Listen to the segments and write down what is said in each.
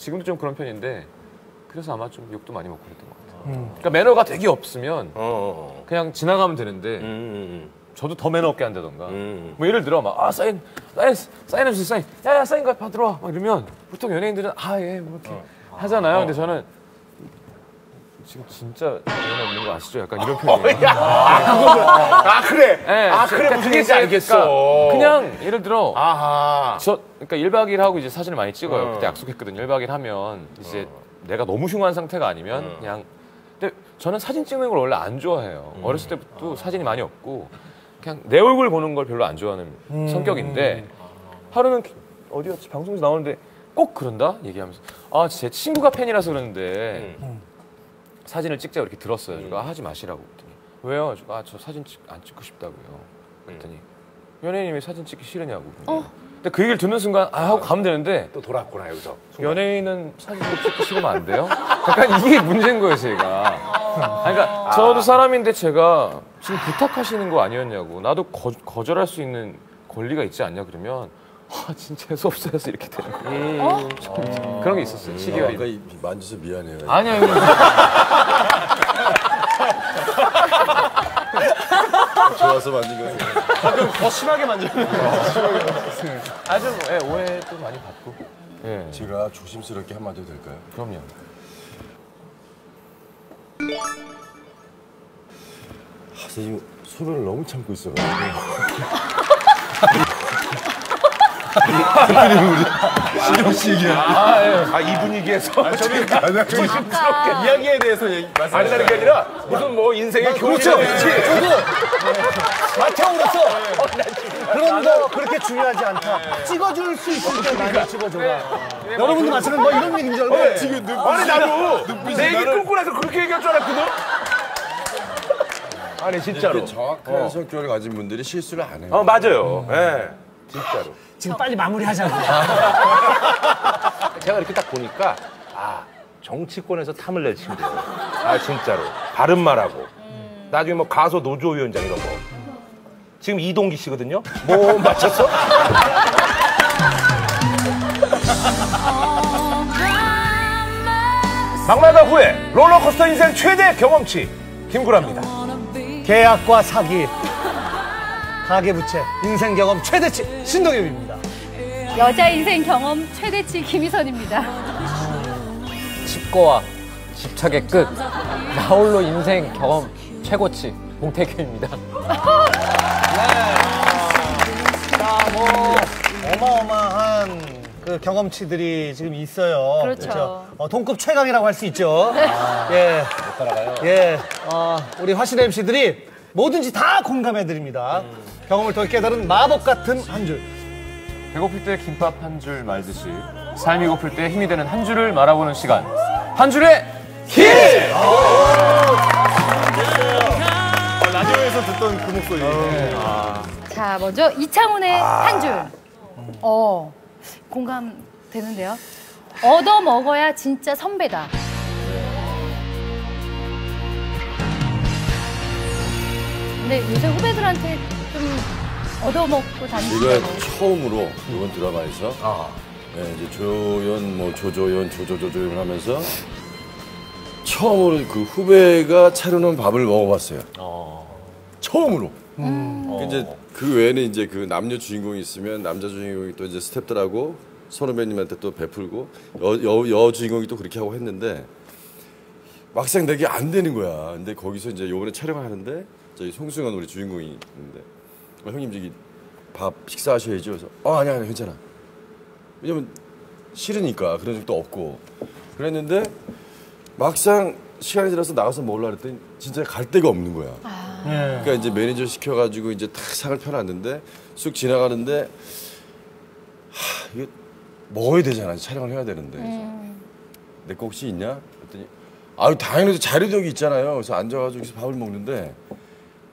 지금도 좀 그런 편인데 그래서 아마 좀 욕도 많이 먹고 그랬던 것 같아요. 그러니까 매너가 되게 없으면 어. 그냥 지나가면 되는데 음. 저도 더 매너 없게 한다던가. 음. 뭐 예를 들어 막아 사인 사인 사인해 주세요 사인 야야 사인 가 받으러 와막 이러면 보통 연예인들은 아 예 뭐 이렇게 하잖아요. 근데 저는 지금 진짜 매너 없는 거 아시죠? 약간 이런 표현이에요. 아 그래. 예, 아 저- 그래 그러니까 무슨 얘기인지 알겠어. 그러니까 그냥 예를 들어 아하. 저 그러니까 1박 2일 하고 이제 사진을 많이 찍어요. 어. 그때 약속했거든요. 1박 2일 하면 이제 내가 너무 흉한 상태가 아니면 어. 그냥 근데 저는 사진 찍는 걸 원래 안 좋아해요. 음. 어렸을 때부터 사진이 많이 없고 그냥 내 얼굴 보는 걸 별로 안 좋아하는 음. 성격인데 하루는 어디였지 방송에서 나오는데 꼭 그런다 얘기하면서 아 제 친구가 팬이라서 그러는데 음. 사진을 찍자 이렇게 들었어요. 제가 하지 마시라고 그랬더니 왜요? 아 저 사진 찍, 안 찍고 싶다고요. 그랬더니 연예인이 왜 사진 찍기 싫으냐고. 근데 그 얘기를 듣는 순간 아 하고 가면 되는데 또 돌았구나 여기서. 연예인은 사진 찍기 싫으면 안 돼요? 약간 이게 문제인 거예요, 제가. 그러니까 저도 사람인데 제가 지금 부탁하시는 거 아니었냐고. 나도 거, 거절할 수 있는 권리가 있지 않냐 그러면 아 진짜 재수 없어서 이렇게 되는 거예요. 그런 게 있었어요. 아까 치기열이. 이- 만져서 미안해요. 아니요, 이거 좋아서 만진 거예요. 더 심하게 만져. 아주 뭐, 예, 오해도 많이 받고. 예, 제가 조심스럽게 한마디 해도 될까요? 그럼요. 아, 선생님 소변을 너무 참고 있어가지고. 아 이 분위기에서 저는 조심스럽게 이야기에 대해서 얘기 말씀하시는 게 아니라 무슨 뭐 인생의 교훈이라 그렇지. 마태오로서 그런 거 그렇게 중요하지 않다. 찍어줄 수 있을 때 많이 찍어줘라. 여러분도 마찬가지 뭐 이런 얘기인 줄 알고. 지금 눈 아니 나도 내 얘기 끊고 나서 그렇게 얘기할 줄 알았거든. 아니 진짜로. 정확한 성격을 가진 분들이 실수를 안 해요. 어 맞아요. 예. 진짜로. 지금 빨리 마무리하자고. 제가 이렇게 딱 보니까 아 정치권에서 탐을 낼 친구예요. 아 진짜로 바른 말하고 나중에 뭐 가서 노조위원장 이런 거. 지금 이동기 씨거든요. 뭐 맞췄어? 막마다 후에 롤러코스터 인생 최대 경험치 김구라입니다. 계약과 사기, 가계부채, 인생 경험 최대치 신동엽입니다. 여자 인생 경험 최대치 김희선입니다. 집거와 집착의 끝 나홀로 인생 경험 최고치 봉태규입니다. 자, 뭐 어마어마한 그 경험치들이 지금 있어요. 그렇죠. 어, 동급 최강이라고 할 수 있죠. 예. 못 따라가요. 예. 어, 우리 화신 MC들이 뭐든지 다 공감해 드립니다. 경험을 통해 깨달은 마법 같은 한 줄. 배고플 때 김밥 한 줄 말듯이 삶이 고플 때 힘이 되는 한 줄을 말아보는 시간. 한 줄의 힘! 라디오에서 듣던 그 목소리. 자, 먼저 이창훈의 한 줄. 어, 공감되는데요. 얻어 먹어야 진짜 선배다. 근데 요새 후배들한테 좀 얻어먹고 제가 다니시더라고요. 처음으로 이번 드라마에서 예, 이제 조연, 뭐 조조연, 조조조조연 하면서 처음으로 그 후배가 차려놓은 밥을 먹어봤어요. 처음으로. 이제 그 외에는 이제 그 남녀 주인공이 있으면 남자 주인공이 또 이제 스탭들하고 선후배님한테 또 베풀고 여, 여, 여 주인공이 또 그렇게 하고 했는데 막상 내게 안 되는 거야. 근데 거기서 이제 요번에 촬영을 하는데 저희 송승헌 우리 주인공이 있는데 어, 형님 저기 밥 식사하셔야죠. 그래서 어 아니야 아니야 괜찮아. 왜냐면 싫으니까 그런 적도 없고 그랬는데 막상 시간이 지나서 나가서 먹으려 그랬더니 진짜 갈 데가 없는 거야. 그러니까 이제 매니저 시켜가지고 이제 탁 상을 펴놨는데 쑥 지나가는데 하 이거 먹어야 되잖아 촬영을 해야 되는데 그래서 내거 혹시 있냐? 그랬더니 아유 당연히 자료도 여기 있잖아요. 그래서 앉아가지고 밥을 먹는데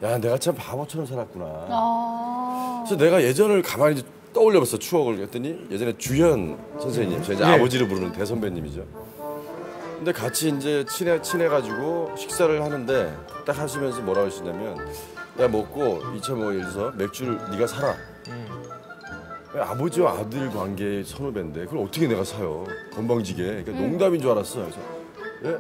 야 내가 참 바보처럼 살았구나. 어, 그래서 내가 예전을 가만히 떠올려봤어 추억을 했더니 예전에 주현 선생님 저희 이제 아버지를 부르는 대선배님이죠. 근데 같이 이제 친해 친해가지고 식사를 하는데 딱 하시면서 뭐라고 하시냐면 야 먹고 2차 뭐 예를 들어서 맥주를 네가 사라. 아버지와 아들 관계의 선후배인데 그걸 어떻게 내가 사요? 건방지게. 그러니까 농담인 줄 알았어. 그래서 예? 아,